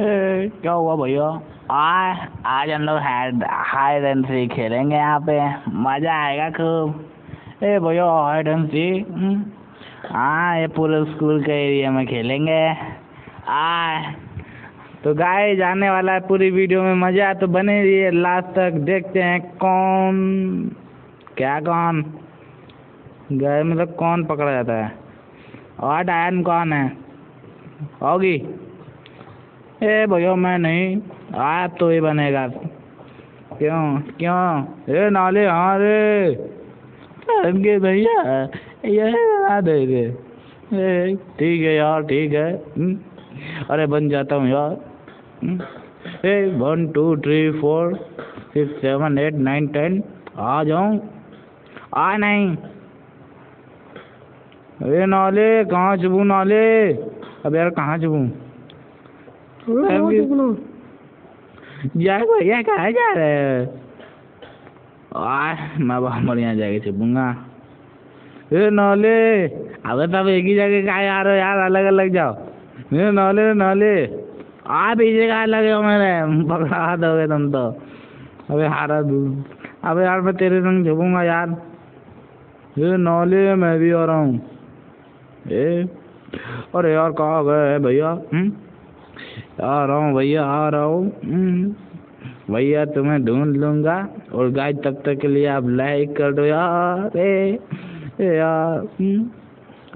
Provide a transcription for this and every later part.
क्या हुआ भैया? आ आज हम लोग हाइड एंड सी खेलेंगे यहाँ पे। मज़ा आएगा खूब। ए भैया हाइड एंड सी हाँ ये पूरे स्कूल के एरिया में खेलेंगे। आ तो गाय जाने वाला है पूरी वीडियो में। मज़ा तो बने रहिए। लास्ट तक देखते हैं कौन क्या कौन। गाय मतलब कौन पकड़ा जाता है? और डायन कौन है? होगी? ए भैया, मैं नहीं। आप तो ही बनेगा। क्यों? क्यों? ए नाले हाँ रे। अरे भैया, ये ना दे रे ठीक है यार, ठीक है। अरे बन जाता हूँ यार। A one two three four six seven eight nine ten आ जाऊँ? आ नहीं। ए नाले, कहाँ छुपू नाले? अब यार कहाँ छुपू? यार भैया कहाँ जा रहे हैं? आ मैं बहुत बढ़िया जगह छुपूँगा। ए नाले अबे तब एक ही जगह कहाँ हो यार? अलग अलग जाओ। ए नाले नाले आ पीछे कहाँ लगे हो मेरे। पकड़ा दोगे तुम तो। अबे हारा तू अबे यार मैं तेरे संग छुपूँगा यार। ये नाले मैं भी आ रहा हूँ। ए अरे यार कहाँ गए भैया? आ रहा हूँ भैया आ रहा हूँ। भैया तुम्हें ढूंढ लूँगा और गाय तब तक के लिए आप लाइक कर दो यार। ए, ए यार।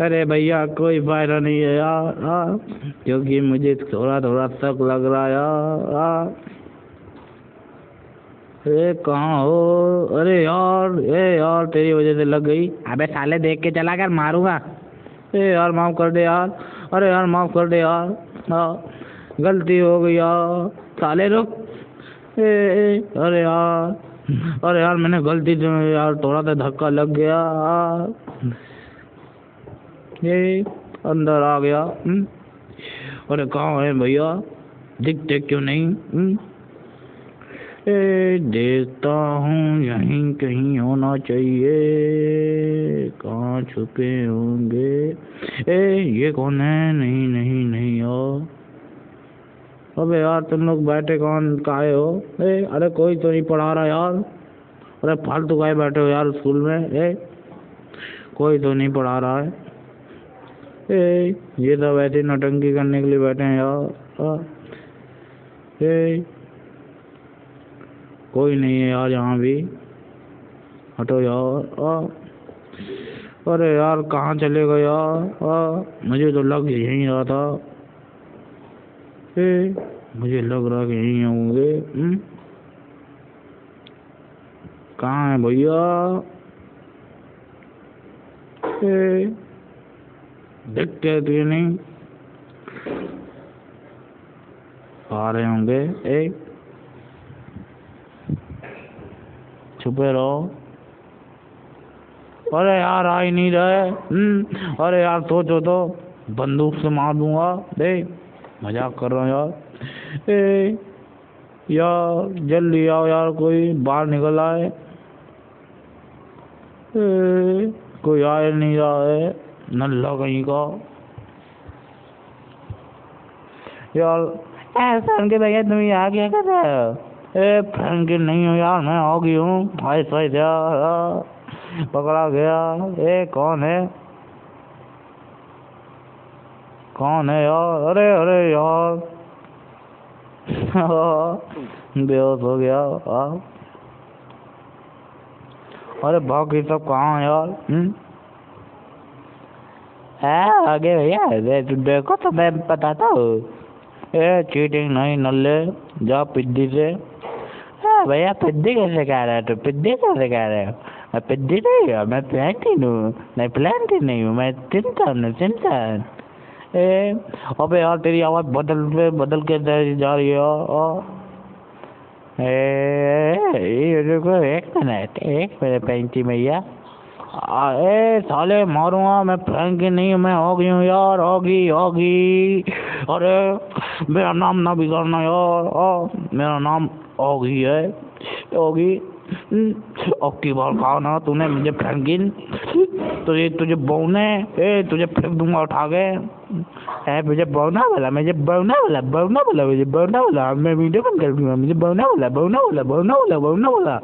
अरे भैया कोई फ़ायदा नहीं है यार आ, क्योंकि मुझे थोड़ा थोड़ा शक लग रहा है यार। अरे कहाँ हो? अरे यार ए यार तेरी वजह से लग गई। अबे साले देख के चला कर मारूँगा। ए यार माफ़ कर दे यार। अरे यार माफ़ कर दे यार। हाँ। गलती हो गई यार। साले रुक ए, अरे यार। अरे यार मैंने गलती यार थोड़ा सा धक्का लग गया। ये अंदर आ गया। हुँ? अरे कहाँ है भैया? दिखते क्यों नहीं? हुँ? ए देखता हूँ यहीं कहीं होना चाहिए। कहाँ छुपे होंगे? ए ये कौन है? नहीं नहीं नहीं यार। अबे यार तुम लोग बैठे कौन? काहे हो? ए अरे कोई तो नहीं पढ़ा रहा यार। अरे फालतू काहे बैठे हो यार स्कूल में। ए कोई तो नहीं पढ़ा रहा है। ए ये सब ऐसे नटंकी करने के लिए बैठे हैं यार। ए कोई नहीं है यार यहाँ भी। हटो यार। आ, अरे यार कहाँ चले गए यार? आ, मुझे तो लग यहीं रहा था। ए, मुझे लग रहा कि यहीं होंगे। कहाँ है भैया? देखते तो ये नहीं। आ रहे होंगे। ए छुपे रहो। अरे यार आ ही नहीं रहे। अरे यार सोचो तो। बंदूक से मार दूँगा। देख। मज़ाक कर रहा हूँ यार। ए यार जल्दी आओ यार कोई बाहर निकल आए। ए, कोई आ नहीं रहा है नल्ला कहीं का। यार ऐसा उनके भैया तुम यहाँ क्या कर रहे हो। ए फ्रेंड के नहीं हो यार मैं आ गई हूँ। ऐसा ही यार पकड़ा गया। ए कौन है? कौन है यार? अरे अरे यार। बेहोश हो गया आ? अरे, बाकी सब कहाँ है यार? है, आगे भैया? देखो तो मैं बताता हूँ। ए चीटिंग नहीं, नल्ले। जा पिद्दी से। भैया, पिद्दी कैसे कह रहे हो तो? पिद्दी कैसे कह रहे हो? मैं पिद्दी नहीं हूँ, मैं प्लांटिन हूँ। मैं प्लांटिन नहीं हूँ, मैं चिंतन हूँ चिंतन अबे यार तेरी आवाज़ बदल बदल के जा रही है एक मिनट एक मिनट पैंती भैया ए साले मारूँगा मैं फ्रेंकी नहीं मैं हो गई हूँ यार होगी होगी अरे मेरा नाम ना बिगाड़ना यार आ, मेरा नाम होगी है होगी अब की बार कहा ना तूने मुझे फ्रेंकिन तुझे तुझे बोने ए तुझे फेंक दूँगा उठा के। है मुझे बौना वाला मुझे बौना वाला बौना वाला मुझे बौना वाला मैं वीडियो बंद कर दूँगा मुझे बौना वाला बौना वाला बौना वाला बौना वाला